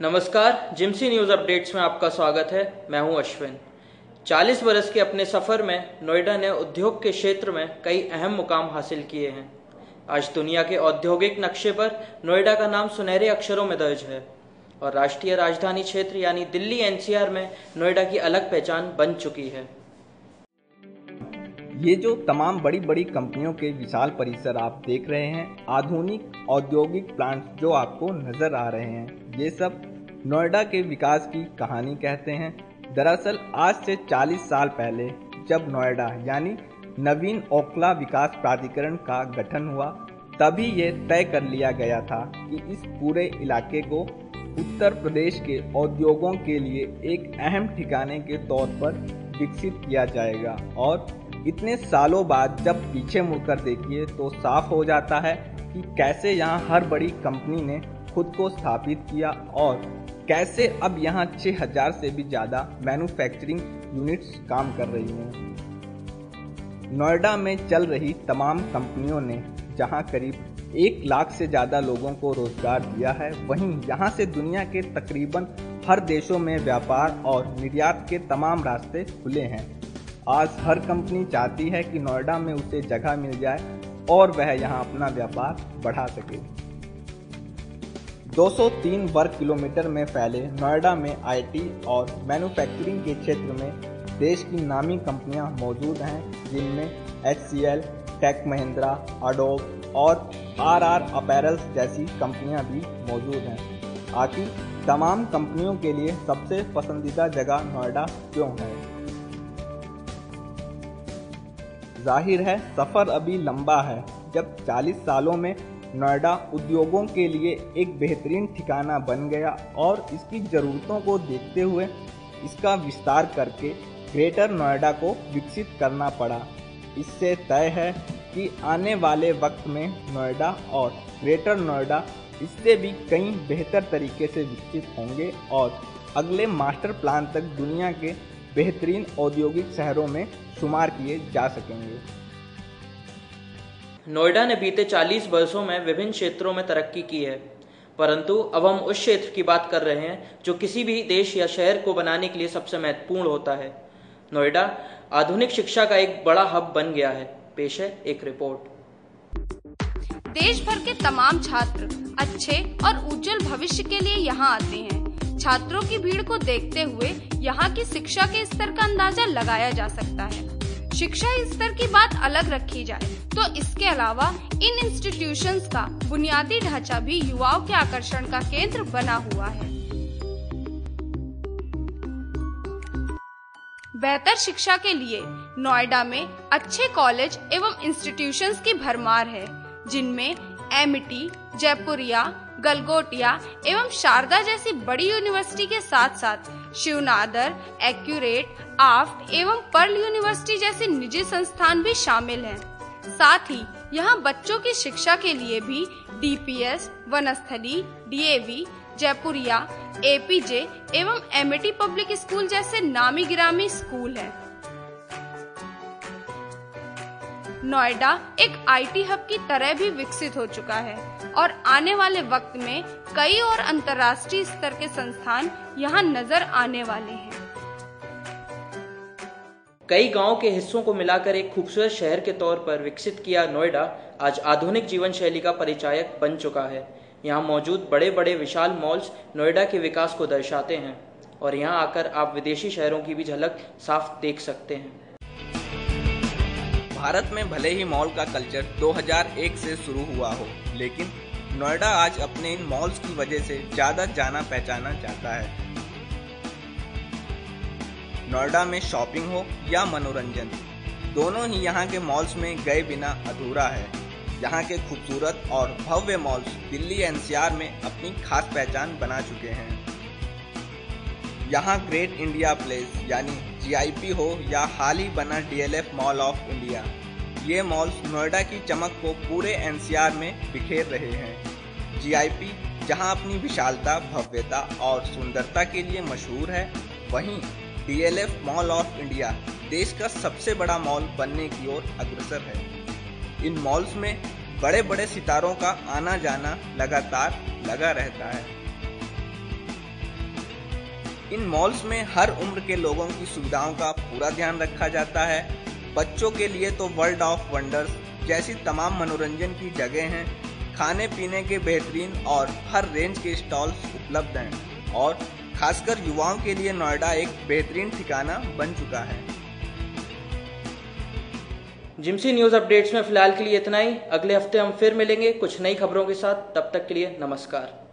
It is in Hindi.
नमस्कार, जिमसी न्यूज़ अपडेट्स में आपका स्वागत है। मैं हूँ अश्विन। 40 बरस के अपने सफ़र में नोएडा ने उद्योग के क्षेत्र में कई अहम मुकाम हासिल किए हैं। आज दुनिया के औद्योगिक नक्शे पर नोएडा का नाम सुनहरे अक्षरों में दर्ज है और राष्ट्रीय राजधानी क्षेत्र यानी दिल्ली एनसीआर में नोएडा की अलग पहचान बन चुकी है। ये जो तमाम बड़ी बड़ी कंपनियों के विशाल परिसर आप देख रहे हैं, आधुनिक औद्योगिक प्लांट जो आपको नज़र आ रहे हैं ये सब नोएडा के विकास की कहानी कहते हैं। दरअसल, आज से 40 साल पहले जब नोएडा, यानी नवीन ओखला विकास प्राधिकरण का गठन हुआ, तभी ये तय कर लिया गया था कि इस पूरे इलाके को उत्तर प्रदेश के उद्योगों के लिए एक अहम ठिकाने के तौर पर विकसित किया जाएगा। और इतने सालों बाद जब पीछे मुड़कर देखिए तो साफ़ हो जाता है कि कैसे यहाँ हर बड़ी कंपनी ने खुद को स्थापित किया और कैसे अब यहाँ 6000 से भी ज़्यादा मैन्युफैक्चरिंग यूनिट्स काम कर रही हैं। नोएडा में चल रही तमाम कंपनियों ने जहाँ करीब एक लाख से ज़्यादा लोगों को रोज़गार दिया है, वहीं यहाँ से दुनिया के तकरीबन हर देशों में व्यापार और निर्यात के तमाम रास्ते खुले हैं। आज हर कंपनी चाहती है कि नोएडा में उसे जगह मिल जाए और वह यहाँ अपना व्यापार बढ़ा सके। 203 वर्ग किलोमीटर में फैले नोएडा में आईटी और मैन्युफैक्चरिंग के क्षेत्र में देश की नामी कंपनियाँ मौजूद हैं, जिनमें H C L Tech Mahindra Adobe और आर आर अपैरल्स जैसी कंपनियाँ भी मौजूद हैं। आखिर तमाम कंपनियों के लिए सबसे पसंदीदा जगह नोएडा क्यों है? ज़ाहिर है, सफ़र अभी लंबा है, जब 40 सालों में नोएडा उद्योगों के लिए एक बेहतरीन ठिकाना बन गया और इसकी ज़रूरतों को देखते हुए इसका विस्तार करके ग्रेटर नोएडा को विकसित करना पड़ा। इससे तय है कि आने वाले वक्त में नोएडा और ग्रेटर नोएडा इससे भी कई बेहतर तरीके से विकसित होंगे और अगले मास्टर प्लान तक दुनिया के बेहतरीन औद्योगिक शहरों में शुमार किए जा सकेंगे। नोएडा ने बीते 40 वर्षों में विभिन्न क्षेत्रों में तरक्की की है। परंतु अब हम उस क्षेत्र की बात कर रहे हैं, जो किसी भी देश या शहर को बनाने के लिए सबसे महत्वपूर्ण होता है। नोएडा आधुनिक शिक्षा का एक बड़ा हब बन गया है। पेश है एक रिपोर्ट। देश भर के तमाम छात्र अच्छे और उज्जवल भविष्य के लिए यहाँ आते हैं। छात्रों की भीड़ को देखते हुए यहाँ की शिक्षा के स्तर का अंदाज़ा लगाया जा सकता है। शिक्षा स्तर की बात अलग रखी जाए। तो इसके अलावा इन इंस्टीट्यूशंस का बुनियादी ढांचा भी युवाओं के आकर्षण का केंद्र बना हुआ है। बेहतर शिक्षा के लिए नोएडा में अच्छे कॉलेज एवं इंस्टीट्यूशंस की भरमार है, जिनमें एमिटी, जयपुरिया, गलगोटिया एवं शारदा जैसी बड़ी यूनिवर्सिटी के साथ साथ शिवनादर एक्यूरेट आफ्ट एवं पर्ल यूनिवर्सिटी जैसे निजी संस्थान भी शामिल हैं। साथ ही यहाँ बच्चों की शिक्षा के लिए भी DPS Vanasthali DAV Jaipuria APJ एवं एमएटी पब्लिक स्कूल जैसे नामी गिरामी स्कूल हैं। नोएडा एक आईटी हब की तरह भी विकसित हो चुका है और आने वाले वक्त में कई और अंतर्राष्ट्रीय स्तर के संस्थान यहाँ नज़र आने वाले हैं। कई गाँव के हिस्सों को मिलाकर एक खूबसूरत शहर के तौर पर विकसित किया नोएडा आज आधुनिक जीवन शैली का परिचायक बन चुका है। यहाँ मौजूद बड़े बड़े विशाल मॉल्स नोएडा के विकास को दर्शाते हैं और यहाँ आकर आप विदेशी शहरों की भी झलक साफ़ देख सकते हैं। भारत में भले ही मॉल का कल्चर 2001 से शुरू हुआ हो, लेकिन नोएडा आज अपने इन मॉल्स की वजह से ज़्यादा जाना पहचाना जाता है। नोएडा में शॉपिंग हो या मनोरंजन, दोनों ही यहाँ के मॉल्स में गए बिना अधूरा है। यहाँ के खूबसूरत और भव्य मॉल्स दिल्ली एनसीआर में अपनी खास पहचान बना चुके हैं। यहाँ ग्रेट इंडिया प्लेस यानी जीआईपी हो या हाल ही बना डीएलएफ मॉल ऑफ़ इंडिया ये मॉल्स नोएडा की चमक को पूरे एनसीआर में बिखेर रहे हैं। जीआईपी जहाँ अपनी विशालता, भव्यता और सुंदरता के लिए मशहूर है, वहीं डीएलएफ मॉल ऑफ़ इंडिया देश का सबसे बड़ा मॉल बनने की ओर अग्रसर है। इन मॉल्स में बड़े बड़े सितारों का आना जाना लगातार लगा रहता है। इन मॉल्स में हर उम्र के लोगों की सुविधाओं का पूरा ध्यान रखा जाता है। बच्चों के लिए तो वर्ल्ड ऑफ़ वंडर्स जैसी तमाम मनोरंजन की जगह हैं। खाने पीने के बेहतरीन और हर रेंज के स्टॉल्स उपलब्ध हैं और खासकर युवाओं के लिए नोएडा एक बेहतरीन ठिकाना बन चुका है। जिमसी न्यूज़ अपडेट्स में फ़िलहाल के लिए इतना ही। अगले हफ़्ते हम फिर मिलेंगे कुछ नई खबरों के साथ। तब तक के लिए नमस्कार।